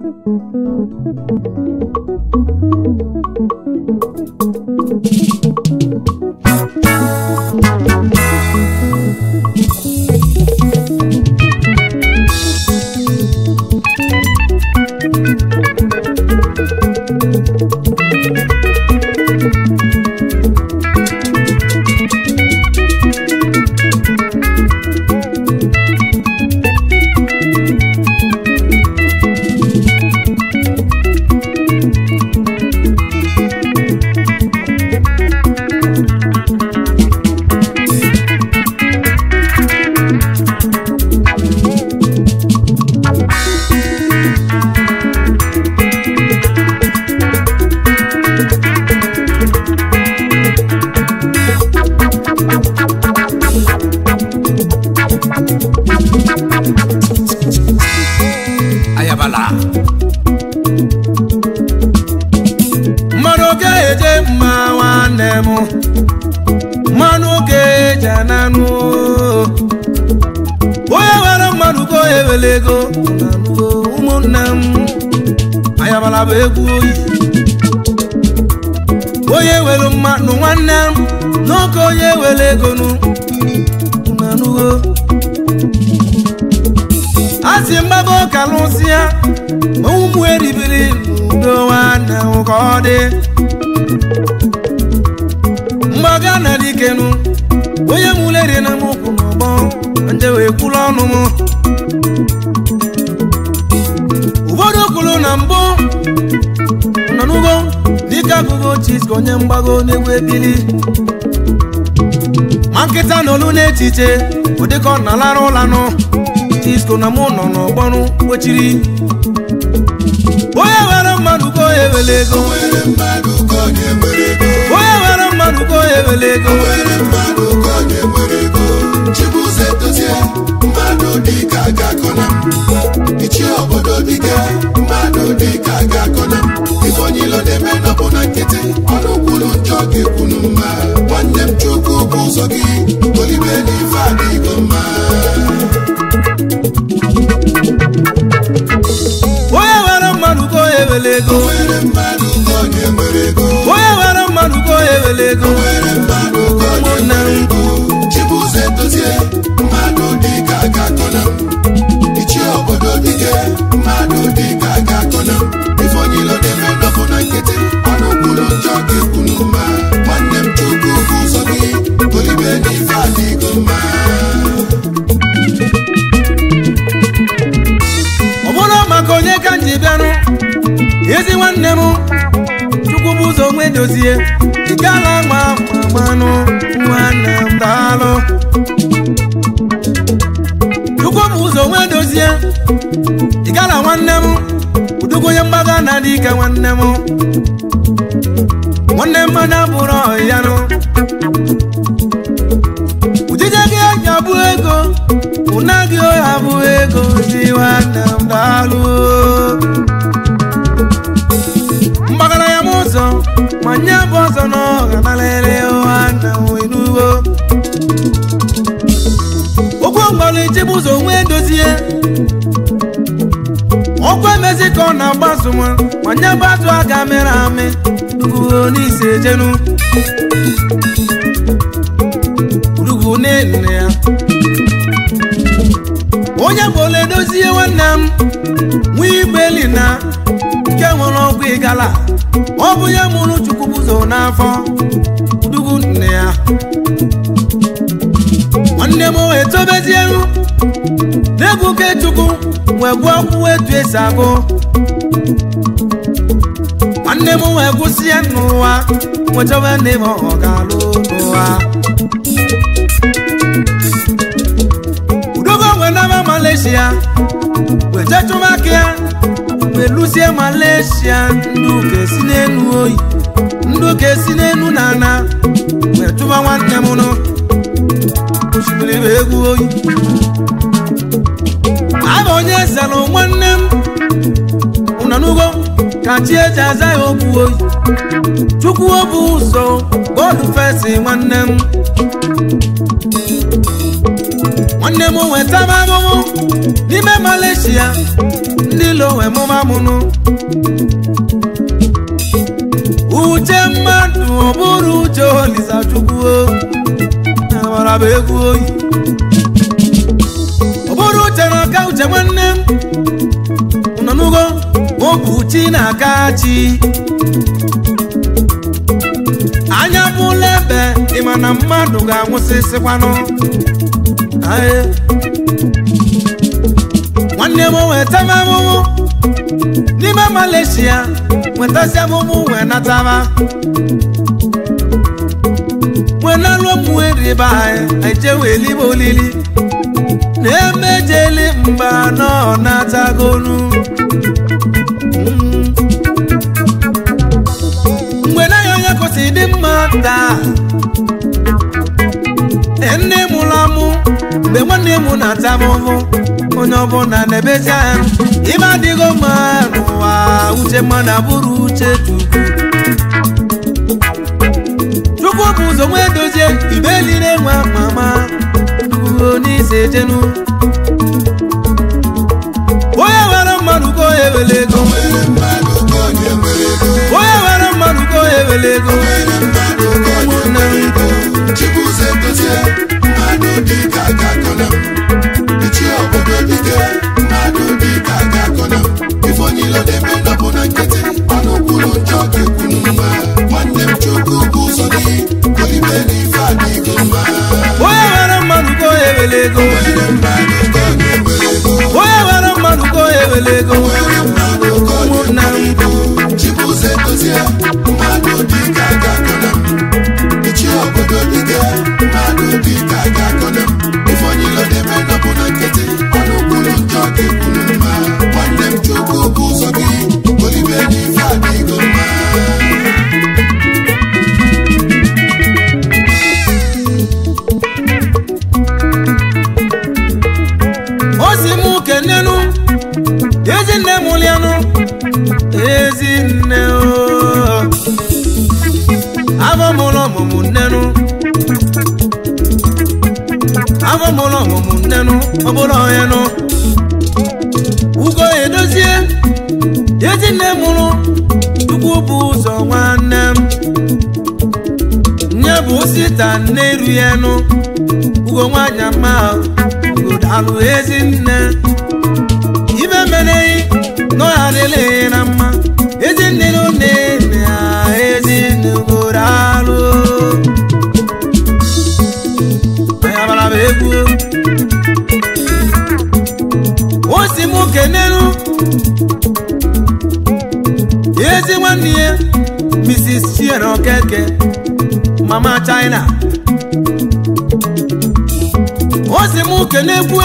Thank you. bụ egwu oyi onye nwere mmanụ nwanne m n'oke onye nwere ego n'anụgo a mgbago kalụsịa ụka lụsị ya ụmụ eribiri n'udo nwanne m ka ọ dị mgbaga na dikenu onye mụlere na m na ọgbọ nje wee ọnụ m agụgo dịka agụgo chisk onye mgbago n'egwu ma nkịta na olu n'echiche ụdịka ọ na-alara ụla chisko na mụ nọ n'ọgbọnụ kpochiri onye were mmadụ go ewele ego onye were mmadụ go were ego Chibuze dozie mmadụ dị ka agakọ sorrir dozie igala ma mmanụ nwanne m daalụ chukwu m ụzọ nwee dozie igala nwanne m udugo onye mgbaga na dị ike nwanne m nwanne na bụrụ ọyanụ udide gị eji abụ ego ụna gị abụ ego dị nwanne m daalụ onye bụ ọzọ n'ọha malele ụwa na wenuwo ụkwụ mgbalụ ichebe ụzọ nwee dozie ọkwa emezi ka ọ na-agbaso nwa onye bụ azụ a ga mere amị duguo n'isi ejenu rugu n'enne ya onye bụ ole dozie nwanne m nwa igbeli na Chike nwere ọgwụ ịgala ọ bụ ya mụrụ Chukwubuzo n'afọ dugu nne ya nwanne m wee tobezielu n'ebuke Chukwu wee gbuo akwụkwọ etu esi agụ nwanne m wee gwụsie n'ụwa nwechọba nne m ọ ga-alụ n'ụwa udogo wee naba Malaysia wee jechụba aka ya meluzie Malaysia ndụ ga-esi n'elu oyi ndụ ga-esi n'elu na ana wee chụba nwanne m nọ osimiri bụ egwu oyi abụ onye zara nwanne m ụnọnugo ka chi eji aza ya okwu oyi chukwu obu ụzọ goolu fesi nwanne m nwanne m nweta m n'ime Malaysia ndị lowe mụnụ uche mmadụ ọ bụrụ uche olisa na amara bụ egwu oyi ọ bụrụ uche na uche nwanne m ụnọnugo ọ bụ chi na aka chi anya bụla ebe ịma na mmadụ ga-anwụsịsịkwanụ nwanne m nweta m amụmụ n'ime Malaysia nwetazi amụmụ wee nataba wenalụopuweribe anyị eje wee libe olili na-emejeli mgbe anọ natagolu mgbe naghị onye kwụsị dị mma taa e ndị mụrụ amụ mgbe nwanne m na-ata m ụhụ onye ọbụla na-ebezi arụ ime adịghị mma n'ụwa uche mmadụ bụrụ uche chukwu bụ ụzọ nwe dozie ibeli na-enwe mama ugo n'ise jenu onye were mmadụ ka onye wele ego onye nwere mmadụ ka onye were ego ụmụnna m i love not end up on a getting. ọbụlọ nenu ọbụlọ nụ ugo edozie ezinne mụrụ tukwu bụ ụzọ nwanne m nye bụ sita na-eru ya enu ugo nwanyị ma ugo dalụ ezinne ibe mereghị na ọ ghara eleghị na mma egwu osi m kenelu ezi nwanne ya Mrs. Chiena Okeke mama China osi m kenegwu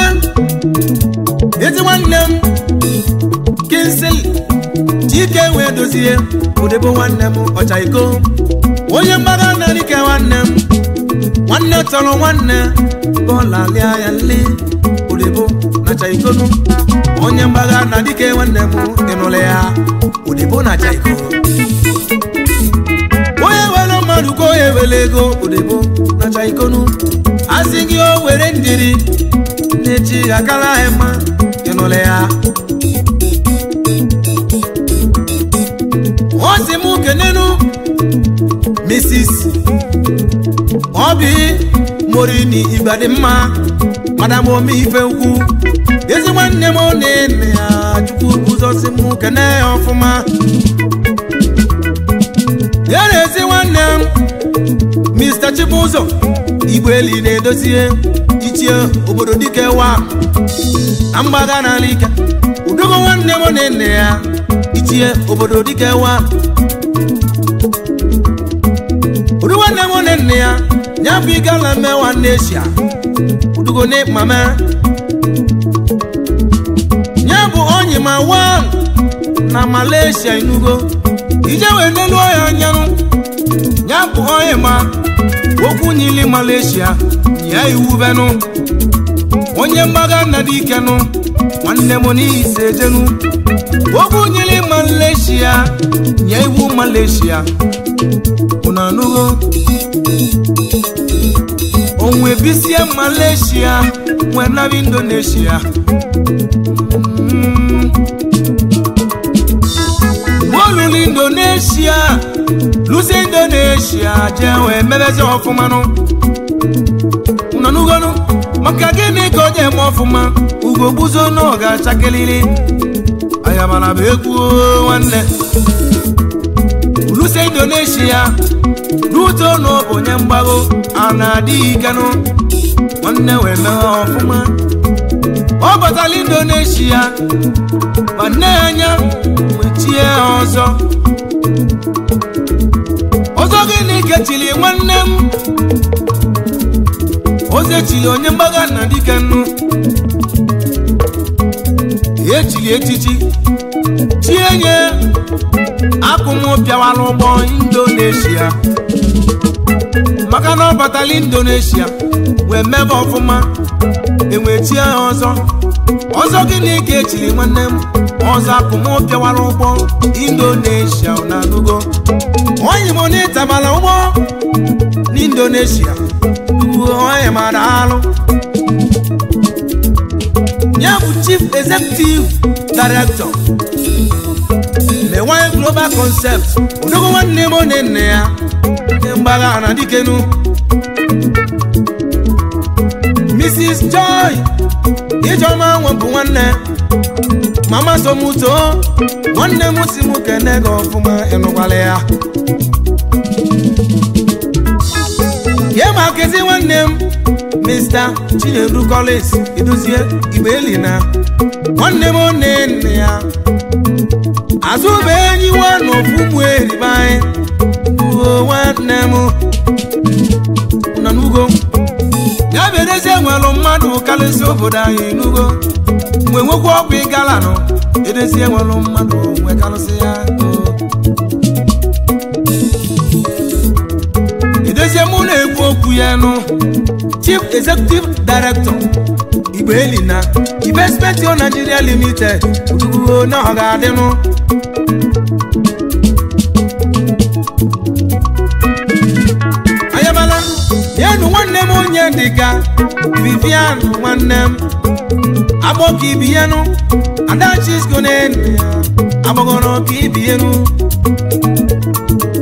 ezi nwanne m Kinsley Chike wee dozie udebo nwanne m ọcha iko onye mgbagha narị ke nwanne m nwanne tọrọ nwanne bọla lịa ya nli odibo nacha itolu onye mgbagha na dike nwanne m ịnụla ya odibo nacha iko onye were mmadụ ka onye were ego odibo nacha ikonu asị gị o were ndiri nnechi akara anyị mma ịnụla ya o si m kenenu Mrs. obi morini ibadimma madam omeife ukwu ezi nwanne m na-eme ya chukwu guzosi m kene ya ọfụma ya na ezi nwanne m mr chibụzọ igweli na-edozie ichie obodo dike wa mgbaga n'ala ike udogo nwanne m na nne ya ichie obodo dike wa udu nwanne m na nne ya abigala me nwanne esia udugone mama ya bụ onye ma wa na Malaysia inugo ije wee n'elu ọhịa anyanwụ ya bụ onye ma okwu nyili Malaysia ya iwu benụ onye mgbaga nna kenu nwanne m n'ihi se jenu nyili Malaysia ya iwu Malaysia unu anụgo nwe bisie Malaysia nwe naba Indonesia mm. olulu Indonesia luzie Indonesia jee wee mebezi ọfụmanụ nọnugonu maka gịnị ka o ji eme ọfụma ugo gbuzo na ọ ga-achakilili ayamana bụ egwu nwanne ose Indonesia ya na onye mgbago a na-adịghị ikenụ nwanne wee meghe ọfụma ọ batala Indonesia ma nne ya anya mechie ya ọzọ ọzọ gịnị kechiri nwanne m ozechiri onye a na dikenu echiri echichi chie nye akụmụ bịawara ụgbọ indonesia maka na ọ batala indonesia wee mebe ọfụma enwetie ya ọzọ ọzọ gịnị ka echiri nwanne m ọzọ akụmụ bịawara ụgbọ indonesia na anụgo onye m na ịtabala ụgbọ n'indonesia onye mara alụ ya bụ chief executive director concept onogo nwanne m onye nne ya ndị mgbagha na dikenu Mrs. Joy ijeọma nwe nwanne mama somuto nwanne m si m kene gị ọfụma ịnụkwala ya ye ma kezi nwanne m mista Chinedu Collins idozie igbe eli na nwanne m onye nne ya azụba enyi nwanne ofugbu eribe anyị ugo nwanne m nọ n'ugo ya berezie nwere mmadụ karịsịa obodo anyị n'ugo mgbe nwekwa ọgwụ ịgala nọ edezie nwere mmadụ nwekarịsị ya edezie mụ na-ekwu okwu ya nụ chief executive director Igboelina Investment Nigeria Limited uduo na ọ ga-adịnụ ayabala yenu nwanne m onye diga, Vivian nwanne m ibi agbọka ibiyenu adachisko na-enu ya agbọgọrọ ka ibi ibiyenu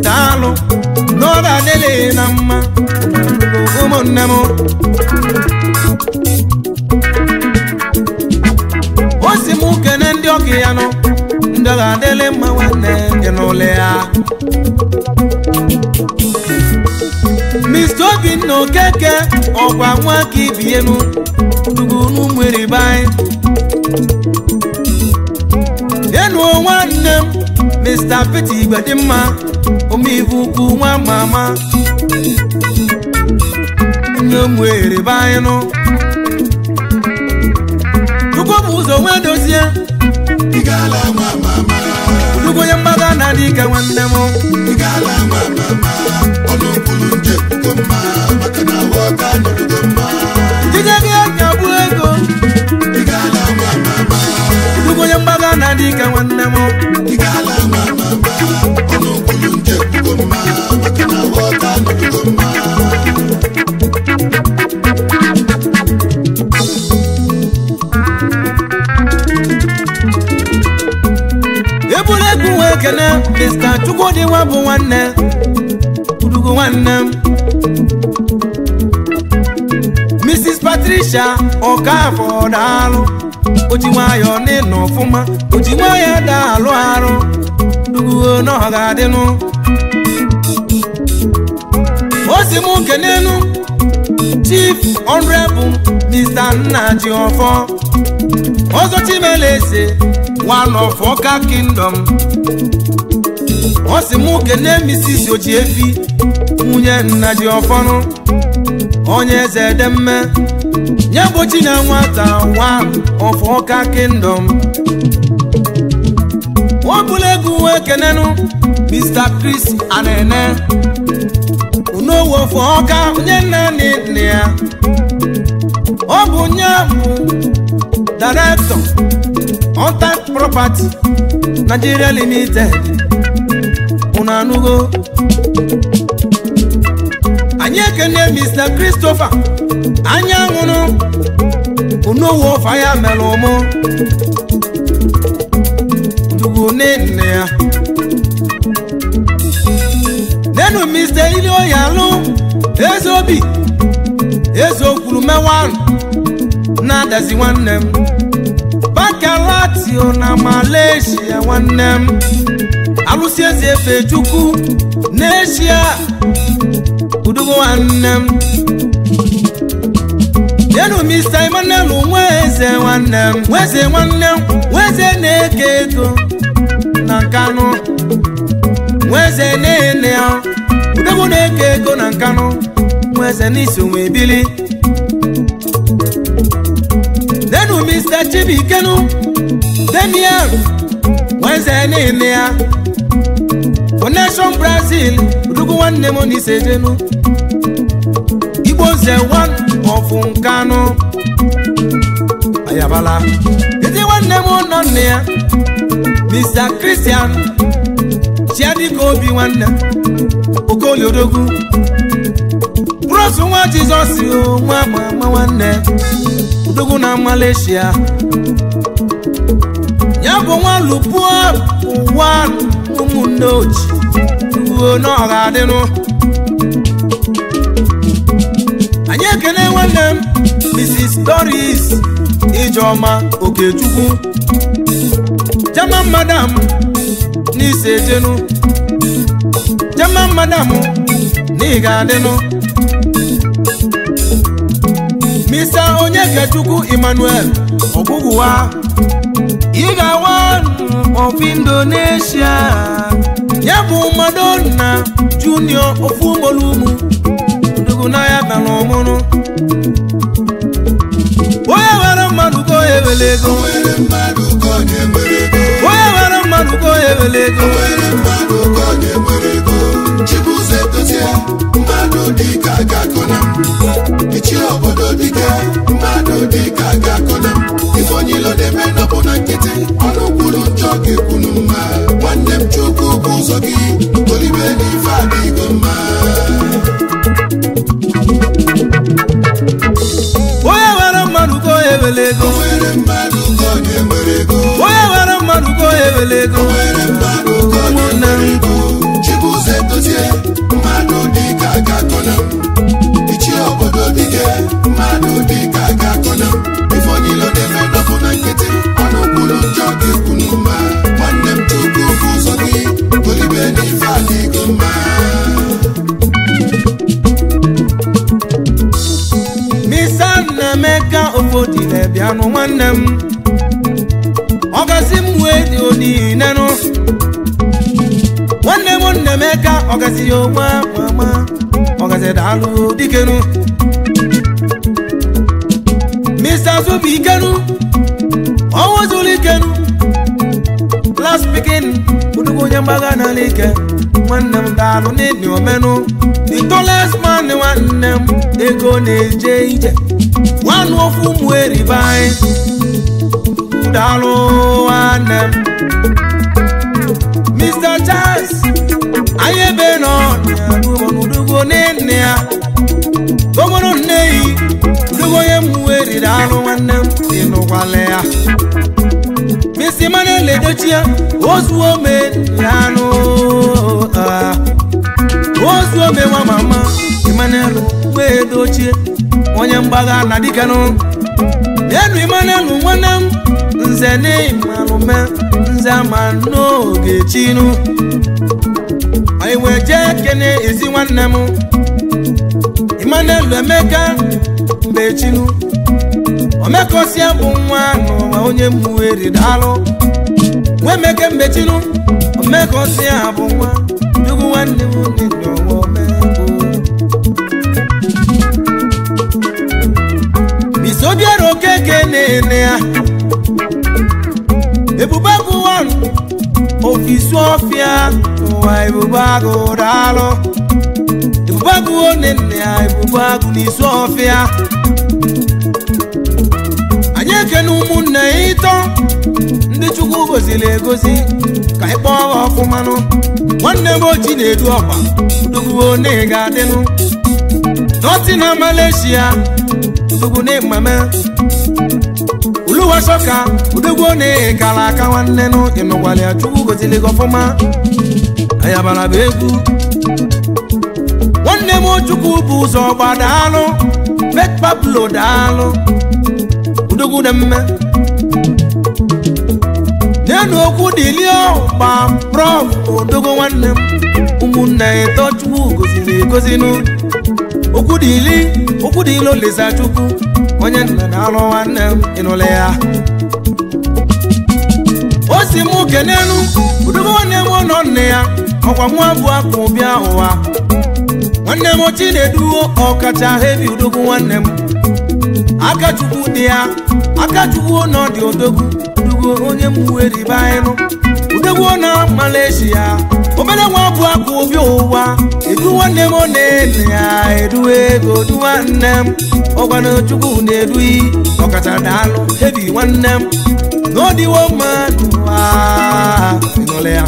daalụ n'ọrịa adịghị na mma ụmụnne m gị ya nụ ndị ọga adịlị mma nwanne gị n'ụlọ ya Mr. Obinna Okeke ọkwa nwa ka ibienu tugunu meribe anyị enuo nwanne m Mr. Pete Igwedimma omeivu ukwu nwa mama nne m weribe anyị nụ Chukwubụzọ nwa dozie onye mmadụ anaghị ike nwanne m oji nwayọọ n'ịnọ ọfụma oji nwayọọ daa alụ arụ uo n'ọha ga-adịnụ osi m kenenu chief honorable mr nnaji ọfọ ọzọ chimeleze one of ọka kingdom osi m kene mrs ojiefi nwunye nnaji ọfọnụ onye eze dị mme nye gbochi na nwata nwa ọfọ ọka kingdom ọbụla egwu ekenenu Mr. Chris anene unowo ọfọ ọka onye nna nne ya ọ bụ nye bụ director Ontac Property Nigeria Limited unu anụgo nwoke name is na Christopher anya nwụrụ onowu ọfa ya mere ụmụ dugu nne ya nenu Mr. Ilioyalụ eze obi eze okwuru mewanụ na-adazi nwanne m bakalatio na Malaysia nwanne m alụsị eze efe na n'eshia udugu nwanne m yenu mista imanelu nwa eze nwanne m nweze nwanne m nweze na-eke ego na nkanụ nweze na-ene ya udugu na-eke ego na nkanụ nweze n'isi nwe ebili denu mista chibikenu demian nweze na-ene ya connection brazil odogwu nwanne m n'ise jenu igbo one ọfụ nkanụ ayabala ezi nwanne m nọ nne ya mr christian chiadika obi nwanne okoli odogwu bros nwa jizọs nwa ma ama nwanne odogwu na malaysia ya bụ nwa lupuo ụwa n'otu uwe na ọ ga-adịnụ anyị ekele nwanne m Mrs Doris Ijeọma Okechukwu German madam n'ise jenu German madam na ga-adịnụ Mr Onyekechukwu Emmanuel ọgwụgwụwa ị ga-awa of Indonesia ya bụ nna Junior ofu na ya bara ọmụrụ onye were mmadụ ka onye were ego onye were mmadụ ka onye were ego level nwanne m ọgazi m wee dị oninenụ nwanne m nne m eka ọgazi ya onwe ama ọgazi daalụ dikenu Mr. Zubu ikenụ ọnwa zuru ikenụ last pikin budugo onye mgbagha n'ala ike nwanne m daalụ n'ịdị omenụ the tallest man nwanne m ego na-eje ije nwanne ofu ụmụ eribe anyị daalụ nwanne Mr. Charles anyị ebe nọ n'ụgbọ n'ịnne ya gọvanọ nne yi dịgo onye m weri daalụ nwanne m si nụkwala ya misi mana eledochie ozuo me ya ah. ome wa nwa mama Emmanuel wee dochie onye mgbagha na dikenụ enu ime nwanne m nze n'imalume nze ma n'oge chinu anyị wee jee kene ezi nwanne m imanelu emeka mgbe chinu omekosia bụ nwa n'ụwa onye mmueri daalụ nwa emeke mgbe chinu bụ nwa dugu nwanne m ome Tobiara Okeke na-ene ya ebube bụ ofisi ọfịa ụwa ebube agụ alụ ebube agụ one nne ya ebube agụ ọfịa anyị ekene ụmụnne ya ịtọ ndị chukwu goziri egosi ka anyị kpọọ ha ọfụmanụ nwanne m oji na-edu ọkwa na ga-adịnụ nọtị na Malaysia nsogbu na mama uluwa shoka udegwu na kala aka nwanne nụ ịnụgwala achukwu chukwu gozili gị ayabara bụ egwu nwanne m chukwu bụ ụzọ gbadaalụ bet pablo daalụ udogwu dị mma nenu okwu dilio gba prof odogwu nwanne m ụmụnna ya tọ chukwu goziri gozinu okwu dị ili okwu Olizachukwu onye nna na-alụ nwanne m ịnụla ya o si m kenelu udobo nwanne m ọnọ nne ya ọkwa nwa bụ akụ bịa ụwa nwanne m ochi na-eduo ọkacha hebi udogwu nwanne m akachukwu dị ya akachukwu nọ dị odogwu dugo onye m weriba ịnụ udogwu na Malaysia onye nwa bụ akwụ obi ụwa edu nwanne m na-ele ya edu ego du nwanne m ọgbanchukwu na-edu iyi ọkacha daalụ hebi nwanne m na ọ dịwo mmadụ nụla ya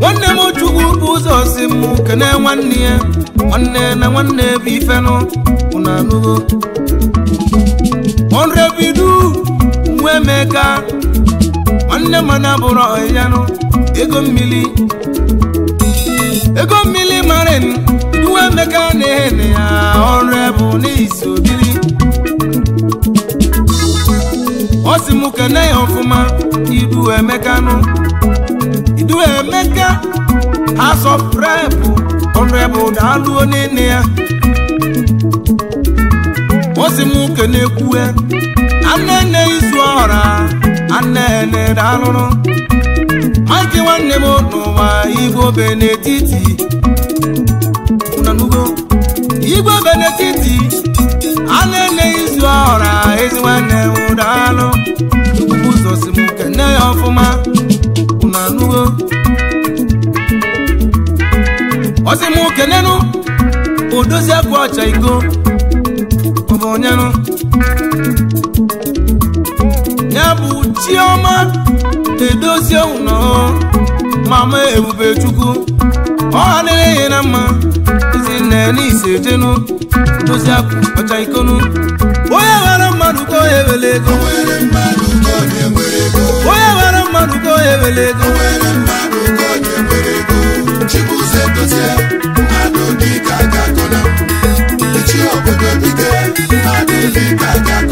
nwanne m chukwu bụ ụzọ si m kene nwanne ya nwanne na nwanne bụ ifenụ ụna nwa emeka nwanne mana bụrụ ọyanụ ego mmiri ego mmiri marin duwe emeka na-ehene ya ọrụ ebụ n'isi obiri ọ si m kene ya ọfụma idu emeka nụ idu emeka asọpụrepụ ọrụ ebụ daalụo nne ya ọ si m kene kwue anene izu ọra nwanne nere arụrụ maịkị nwanne m n'ụwa Igbo, benetiti Igbo, benetiti a na-ele izu ọra ezi nwanne m daalụ ụzọ si m kene ya ọfụma unu anụgo osi m kenenụ odozi akwa ọcha iko ọ bụ onyenụ chioma edozie ụnọ mama ebubechukwu ọha na-enye na mma ezinne n'ise jenu dozi akụ ọcha ikonu onye were mmadụ ka onye nwere ego onye were mmadụ ka onye nwere ego Chibuze dozie mmadụ dị ka ga-agụna echi obodo bido mmadụ dị ka ga-agụna